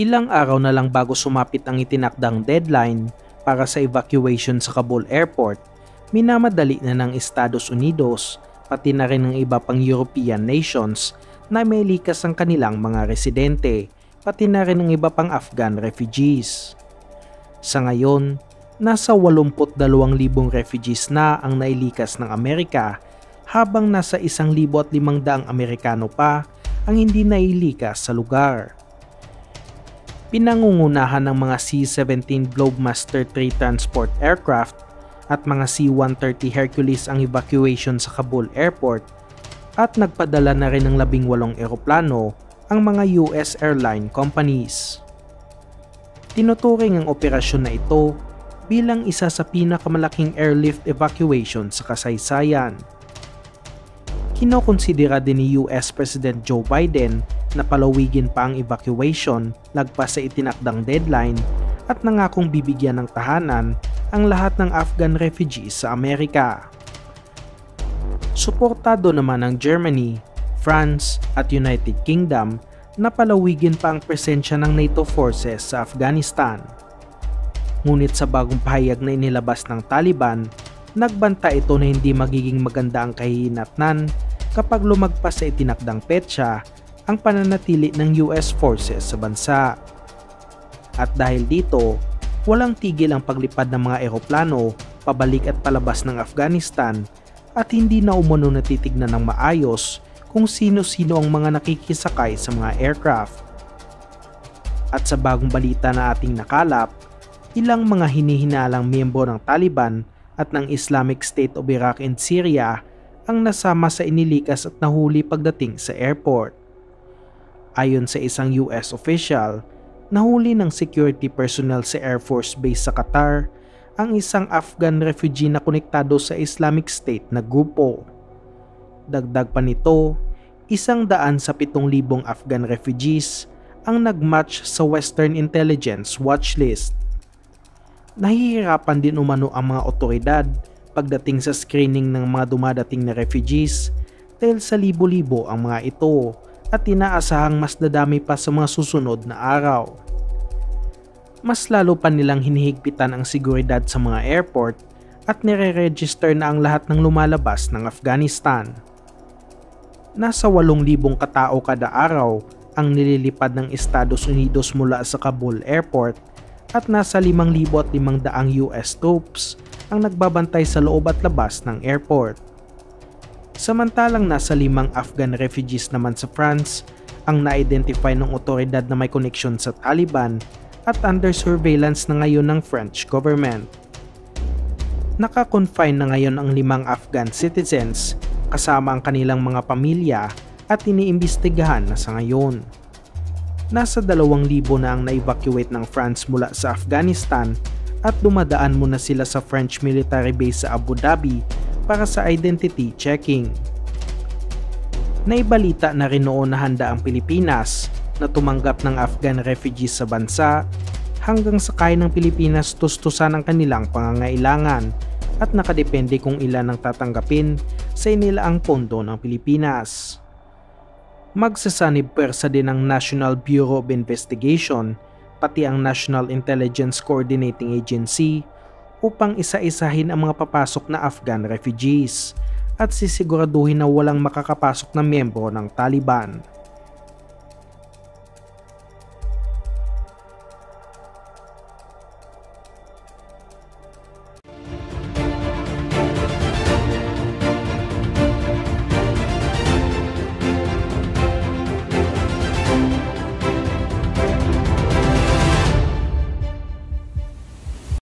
Ilang araw na lang bago sumapit ang itinakdang deadline para sa evacuation sa Kabul Airport, minamadali na ng Estados Unidos pati na rin ng iba pang European nations na may likas ang kanilang mga residente pati na rin ng iba pang Afghan refugees. Sa ngayon, nasa 82,000 refugees na ang nailikas ng Amerika habang nasa 1,500 Amerikano pa ang hindi nailikas sa lugar pinangungunahan ng mga C-17 Globemaster III transport aircraft at mga C-130 Hercules ang evacuation sa Kabul Airport at nagpadala na rin ng labing walong eroplano ang mga US airline companies. Tinuturing ang operasyon na ito bilang isa sa pinakamalaking airlift evacuation sa kasaysayan. Kinokonsidera din ni US President Joe Biden na palawigin pa ang evacuation lagpas sa itinakdang deadline at nangakong bibigyan ng tahanan ang lahat ng Afghan refugees sa Amerika. Suportado naman ng Germany, France at United Kingdom na palawigin pa ang presensya ng NATO forces sa Afghanistan. Ngunit sa bagong pahayag na inilabas ng Taliban, nagbanta ito na hindi magiging maganda ang kahihinatnan kapag lumagpas sa itinakdang petsa ang pananatili ng US forces sa bansa. At dahil dito, walang tigil ang paglipad ng mga eroplano pabalik at palabas ng Afghanistan at hindi na umano natitignan ng maayos kung sino-sino ang mga nakikisakay sa mga aircraft. At sa bagong balita na ating nakalap, ilang mga hinihinalang miyembro ng Taliban at ng Islamic State of Iraq and Syria ang nasama sa inilikas at nahuli pagdating sa airport. Ayon sa isang US official, nahuli ng security personnel sa Air Force Base sa Qatar ang isang Afghan refugee na konektado sa Islamic State na grupo. Dagdag pa nito, isang daan sa pitong libong Afghan refugees ang nagmatch sa Western Intelligence Watch List. Nahihirapan din umano ang mga otoridad pagdating sa screening ng mga dumadating na refugees dahil sa libo-libo ang mga ito at inaasahang mas dadami pa sa mga susunod na araw. Mas lalo pa nilang hinihigpitan ang seguridad sa mga airport at nire-register na ang lahat ng lumalabas ng Afghanistan. Nasa 8,000 katao kada araw ang nililipad ng Estados Unidos mula sa Kabul Airport at nasa 5,500 US troops ang nagbabantay sa loob at labas ng airport. Samantalang nasa limang Afghan refugees naman sa France ang na-identify ng otoridad na may koneksyon sa Taliban at under surveillance na ngayon ng French government. Naka-confine na ngayon ang limang Afghan citizens kasama ang kanilang mga pamilya at iniimbestigahan na sa ngayon. Nasa 2,000 na ang na-evacuate ng France mula sa Afghanistan at dumadaan muna sila sa French military base sa Abu Dhabi para sa identity checking. Naibalita na rin noon na handa ang Pilipinas na tumanggap ng Afghan refugees sa bansa hanggang sa kaya ng Pilipinas tustusan ang kanilang pangangailangan at nakadepende kung ilan ang tatanggapin sa inilaang pondo ng Pilipinas. Magsasanib persa din ang National Bureau of Investigation pati ang National Intelligence Coordinating Agency upang isa-isahin ang mga papasok na Afghan refugees at sisiguraduhin na walang makakapasok na miyembro ng Taliban.